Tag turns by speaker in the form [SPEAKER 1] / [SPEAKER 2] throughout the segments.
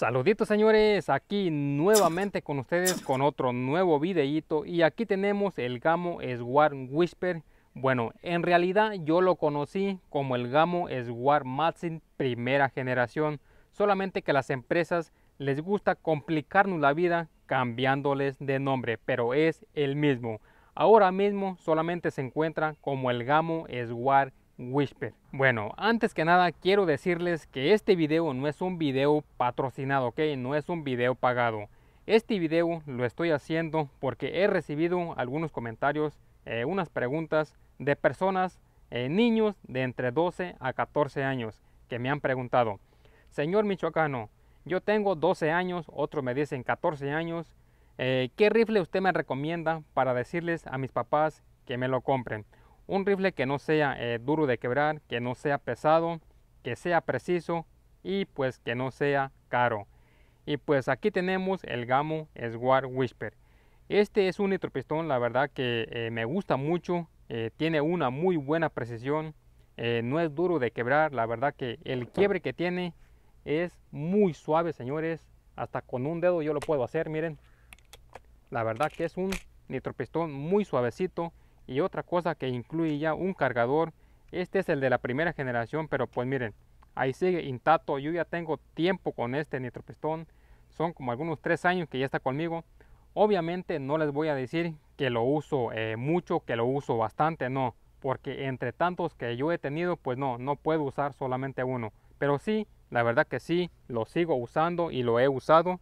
[SPEAKER 1] Saluditos señores, aquí nuevamente con ustedes con otro nuevo videíto y aquí tenemos el Gamo Swar Whisper. Bueno, en realidad yo lo conocí como el Gamo Swar Maxim primera generación, solamente que las empresas les gusta complicarnos la vida cambiándoles de nombre, pero es el mismo. Ahora mismo solamente se encuentra como el Gamo Swar Whisper. Bueno, antes que nada quiero decirles que este video no es un video patrocinado, ok, no es un video pagado. Este video lo estoy haciendo porque he recibido algunos comentarios, eh, unas preguntas de personas, eh, niños de entre 12 a 14 años que me han preguntado, señor Michoacano, yo tengo 12 años, otros me dicen 14 años, eh, ¿qué rifle usted me recomienda para decirles a mis papás que me lo compren? Un rifle que no sea eh, duro de quebrar, que no sea pesado, que sea preciso y pues que no sea caro. Y pues aquí tenemos el Gamo Swar Whisper. Este es un nitropistón, la verdad que eh, me gusta mucho, eh, tiene una muy buena precisión, no es duro de quebrar, la verdad que el quiebre que tiene es muy suave, señores, hasta con un dedo yo lo puedo hacer, miren. La verdad que es un nitropistón muy suavecito, y otra cosa que incluye ya un cargador este es el de la primera generación pero pues miren ahí sigue intacto. Yo ya tengo tiempo con este nitropistón son como algunos tres años que ya está conmigo. Obviamente no les voy a decir que lo uso eh, mucho que lo uso bastante no porque entre tantos que yo he tenido pues no no puedo usar solamente uno. Pero sí la verdad que sí lo sigo usando y lo he usado.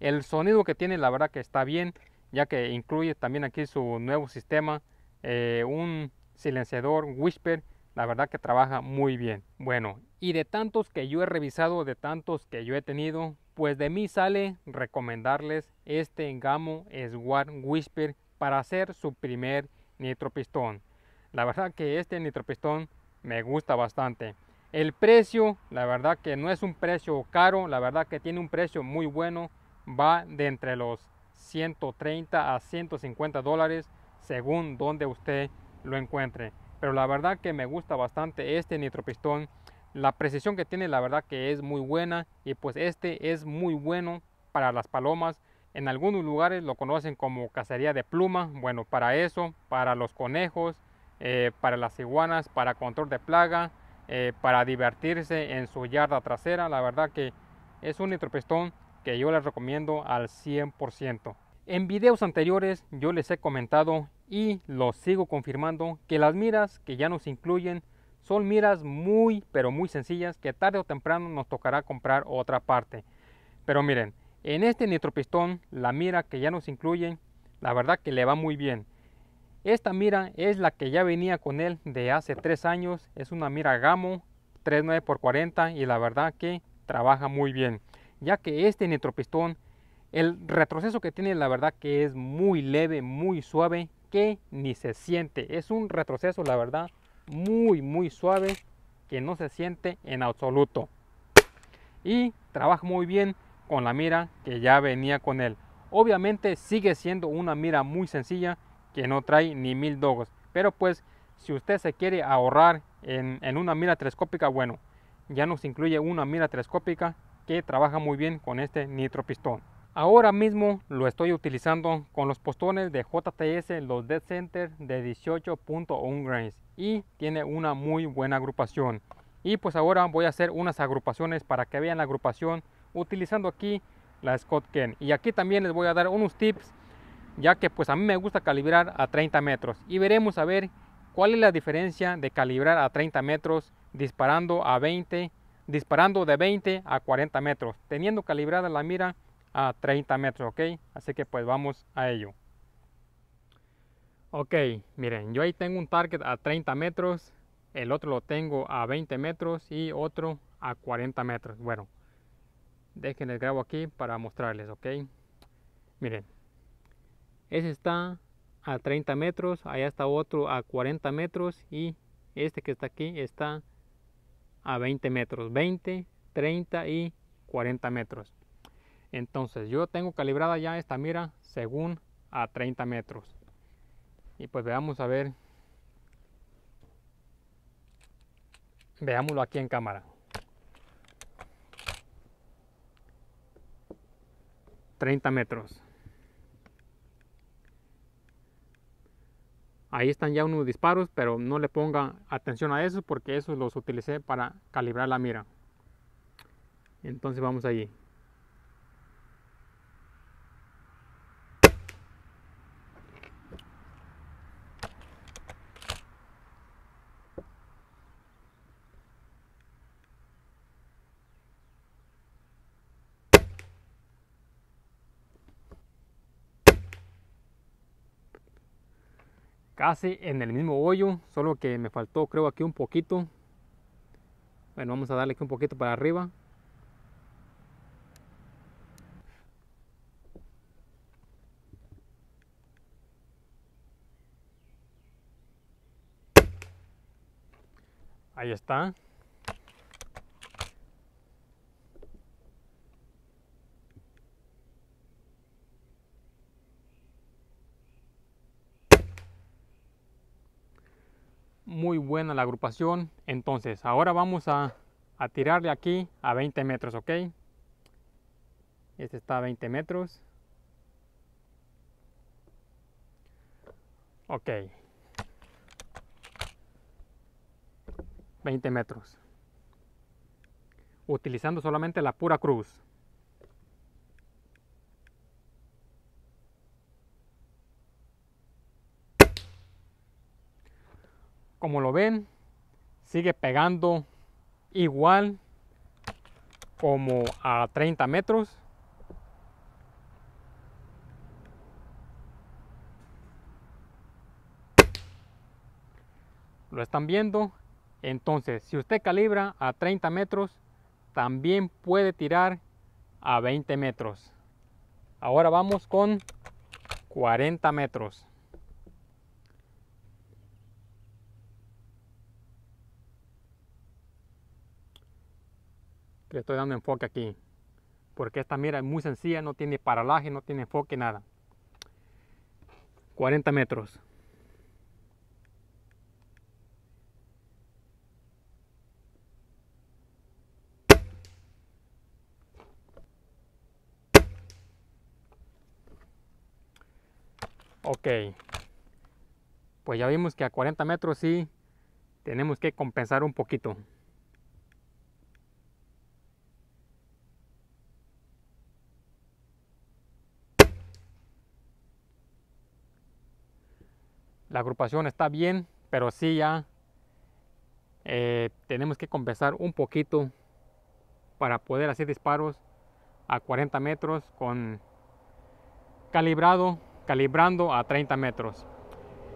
[SPEAKER 1] El sonido que tiene la verdad que está bien ya que incluye también aquí su nuevo sistema, eh, un silenciador Whisper, la verdad que trabaja muy bien. Bueno, y de tantos que yo he revisado, de tantos que yo he tenido, pues de mí sale recomendarles este Gamo Swar Whisper para hacer su primer nitropistón. La verdad que este nitropistón me gusta bastante. El precio, la verdad que no es un precio caro, la verdad que tiene un precio muy bueno, va de entre los 130 a 150 dólares según donde usted lo encuentre. Pero la verdad que me gusta bastante este nitropistón. La precisión que tiene la verdad que es muy buena y pues este es muy bueno para las palomas. En algunos lugares lo conocen como cacería de pluma. Bueno, para eso, para los conejos, eh, para las iguanas, para control de plaga, eh, para divertirse en su yarda trasera. La verdad que es un nitropistón que yo les recomiendo al 100%. En videos anteriores yo les he comentado y lo sigo confirmando que las miras que ya nos incluyen son miras muy pero muy sencillas que tarde o temprano nos tocará comprar otra parte. Pero miren, en este nitropistón la mira que ya nos incluyen la verdad que le va muy bien. Esta mira es la que ya venía con él de hace 3 años, es una mira Gamo 39x40 y la verdad que trabaja muy bien ya que este nitropistón, el retroceso que tiene la verdad que es muy leve, muy suave, que ni se siente. Es un retroceso la verdad muy muy suave que no se siente en absoluto. Y trabaja muy bien con la mira que ya venía con él. Obviamente sigue siendo una mira muy sencilla que no trae ni mil dogos. Pero pues si usted se quiere ahorrar en, en una mira telescópica, bueno, ya nos incluye una mira telescópica que trabaja muy bien con este nitropistón. Ahora mismo lo estoy utilizando con los postones de JTS, los Dead Center de 18.1 grains y tiene una muy buena agrupación. Y pues ahora voy a hacer unas agrupaciones para que vean la agrupación utilizando aquí la Scott Ken. Y aquí también les voy a dar unos tips ya que pues a mí me gusta calibrar a 30 metros y veremos a ver cuál es la diferencia de calibrar a 30 metros disparando a 20 disparando de 20 a 40 metros, teniendo calibrada la mira a 30 metros, ok. Así que pues vamos a ello. Ok, miren, yo ahí tengo un target a 30 metros, el otro lo tengo a 20 metros y otro a 40 metros. Bueno, déjenles grabo aquí para mostrarles, ok. Miren, ese está a 30 metros, allá está otro a 40 metros y este que está aquí está 20 metros, 20, 30 y 40 metros. Entonces yo tengo calibrada ya esta mira según a 30 metros. Y pues veamos a ver. Veámoslo aquí en cámara. 30 metros. Ahí están ya unos disparos, pero no le ponga atención a eso porque esos los utilicé para calibrar la mira. Entonces vamos allí. Casi en el mismo hoyo, solo que me faltó creo aquí un poquito. Bueno, vamos a darle aquí un poquito para arriba. Ahí está. muy buena la agrupación. Entonces, ahora vamos a, a tirarle aquí a 20 metros, ¿ok? Este está a 20 metros. Ok. 20 metros. Utilizando solamente la pura cruz. Como lo ven, sigue pegando igual como a 30 metros. Lo están viendo. Entonces, si usted calibra a 30 metros, también puede tirar a 20 metros. Ahora vamos con 40 metros. Le estoy dando enfoque aquí. Porque esta mira es muy sencilla, no tiene paralaje, no tiene enfoque, nada. 40 metros. Ok. Pues ya vimos que a 40 metros sí tenemos que compensar un poquito. La agrupación está bien, pero sí ya eh, tenemos que compensar un poquito para poder hacer disparos a 40 metros con calibrado, calibrando a 30 metros.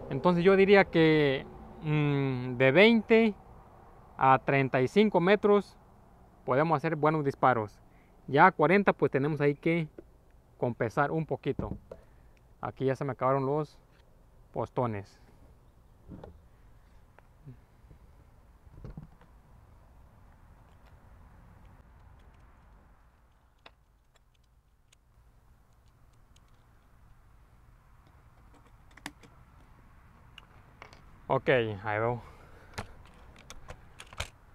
[SPEAKER 1] Entonces yo diría que mm, de 20 a 35 metros podemos hacer buenos disparos. Ya a 40 pues tenemos ahí que compensar un poquito. Aquí ya se me acabaron los postones. Ok, ahí veo.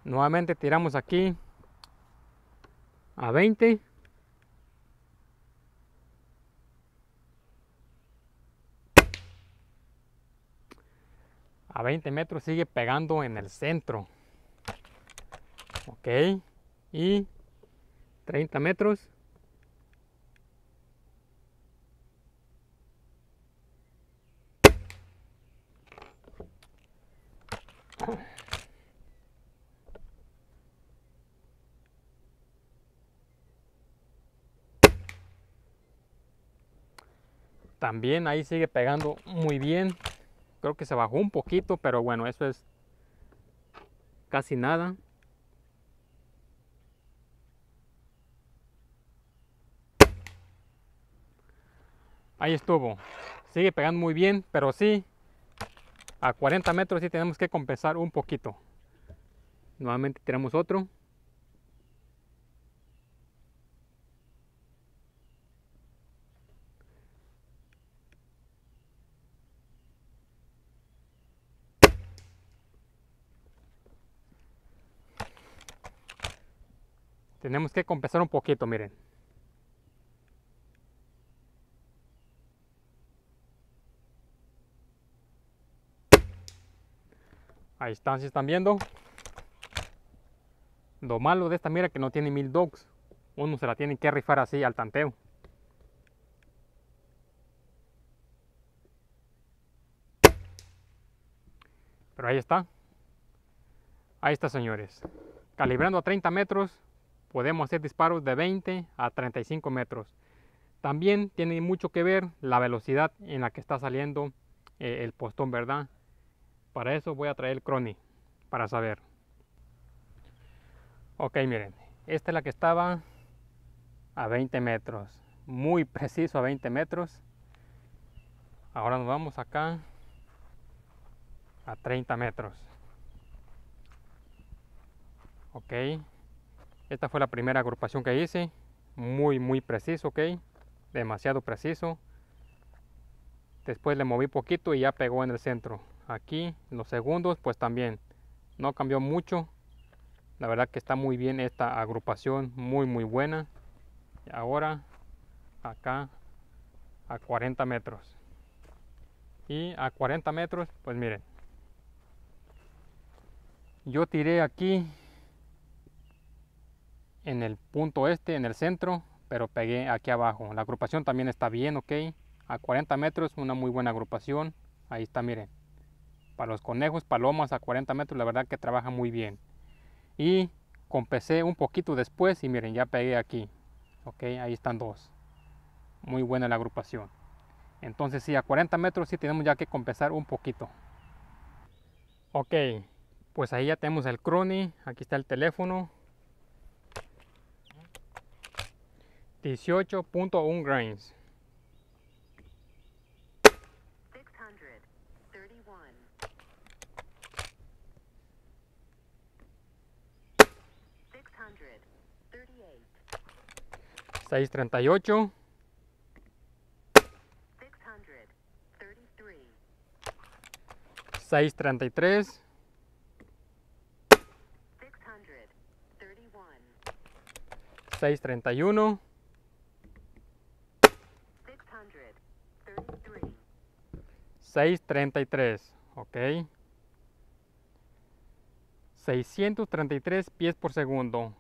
[SPEAKER 1] Nuevamente tiramos aquí a 20 a 20 metros sigue pegando en el centro. Ok. Y 30 metros. También ahí sigue pegando muy bien. Creo que se bajó un poquito, pero bueno, eso es casi nada. Ahí estuvo. Sigue pegando muy bien, pero sí, a 40 metros sí tenemos que compensar un poquito. Nuevamente tiramos otro. Tenemos que compensar un poquito, miren. Ahí están, si están viendo. Lo malo de esta mira que no tiene mil dogs. Uno se la tiene que rifar así al tanteo. Pero ahí está. Ahí está, señores. Calibrando a 30 metros podemos hacer disparos de 20 a 35 metros. También tiene mucho que ver la velocidad en la que está saliendo eh, el postón, ¿verdad? Para eso voy a traer el crony, para saber. Ok, miren, esta es la que estaba a 20 metros. Muy preciso a 20 metros. Ahora nos vamos acá a 30 metros. Ok. Esta fue la primera agrupación que hice. Muy, muy preciso, ok. Demasiado preciso. Después le moví poquito y ya pegó en el centro. Aquí, los segundos, pues también. No cambió mucho. La verdad que está muy bien esta agrupación. Muy, muy buena. Y ahora, acá, a 40 metros. Y a 40 metros, pues miren, yo tiré aquí en el punto este, en el centro, pero pegué aquí abajo. La agrupación también está bien, ok. A 40 metros, una muy buena agrupación. Ahí está, miren. Para los conejos, palomas a 40 metros, la verdad que trabaja muy bien. Y compecé un poquito después y miren, ya pegué aquí. Ok, ahí están dos. Muy buena la agrupación. Entonces sí, a 40 metros sí tenemos ya que compensar un poquito. Ok, pues ahí ya tenemos el crony, aquí está el teléfono. 18.1 grains. Seis treinta y ocho. Seis treinta y tres. 631 633 ok. 633 pies por segundo.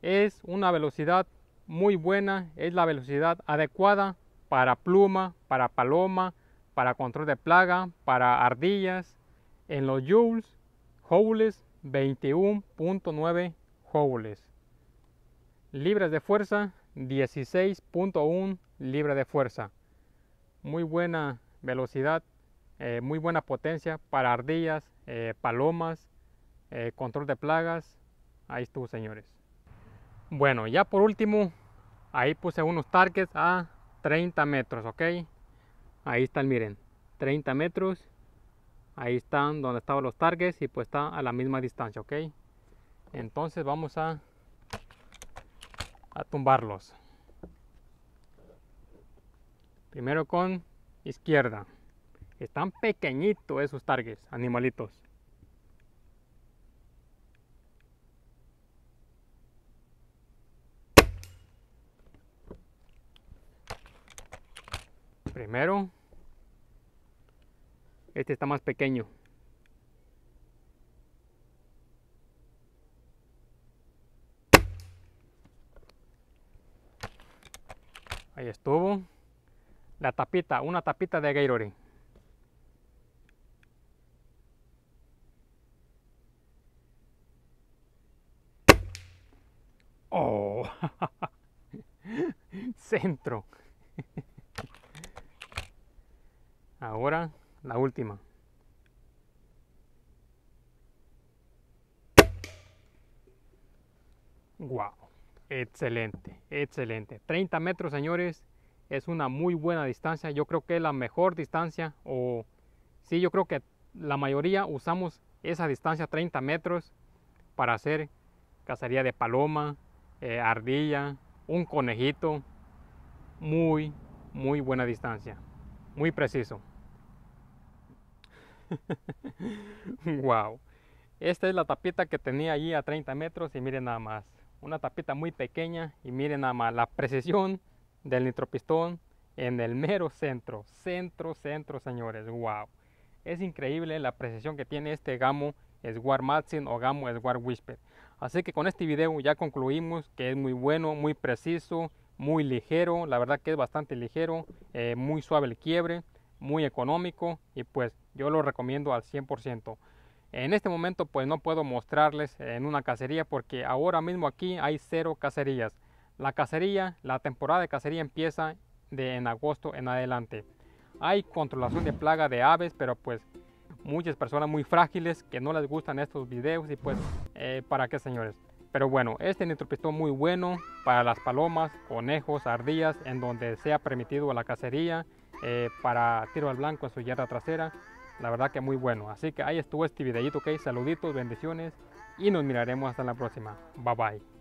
[SPEAKER 1] Es una velocidad muy buena es la velocidad adecuada para pluma para paloma para control de plaga para ardillas. En los joules joules 21.9 joules. Libras de fuerza 16.1 libra de fuerza. Muy buena velocidad eh, muy buena potencia para ardillas eh, palomas eh, control de plagas. Ahí estuvo señores. Bueno ya por último ahí puse unos targets a 30 metros ok ahí están miren 30 metros. Ahí están donde estaban los targets y pues está a la misma distancia ok entonces vamos a a tumbarlos. Primero con izquierda. Están pequeñitos esos targets, animalitos. Primero, este está más pequeño. Ahí estuvo. La tapita, una tapita de Gatorade. centro. Ahora la última. Wow. Excelente, excelente. 30 metros, señores, es una muy buena distancia. Yo creo que es la mejor distancia o sí, yo creo que la mayoría usamos esa distancia 30 metros para hacer cacería de paloma, eh, ardilla, un conejito. Muy, muy buena distancia. Muy preciso. wow. Esta es la tapita que tenía allí a 30 metros y miren nada más una tapita muy pequeña y miren nada más la precisión del nitropistón en el mero centro, centro, centro señores, wow. Es increíble la precisión que tiene este gamo Swar Matson o Gamo Swar Whisper. Así que con este video ya concluimos que es muy bueno, muy preciso, muy ligero, la verdad que es bastante ligero, eh, muy suave el quiebre, muy económico y pues yo lo recomiendo al 100%. En este momento pues no puedo mostrarles en una cacería porque ahora mismo aquí hay cero cacerías. La cacería, la temporada de cacería empieza de en agosto en adelante. Hay controlación de plaga de aves, pero pues muchas personas muy frágiles que no les gustan estos videos y pues eh, para qué señores. Pero bueno, este nitropistón muy bueno para las palomas, conejos, ardillas, en donde sea permitido la cacería, eh, para tiro al blanco en su yarda trasera. La verdad que muy bueno. Así que ahí estuvo este videito, ok. Saluditos, bendiciones y nos miraremos hasta la próxima. Bye bye.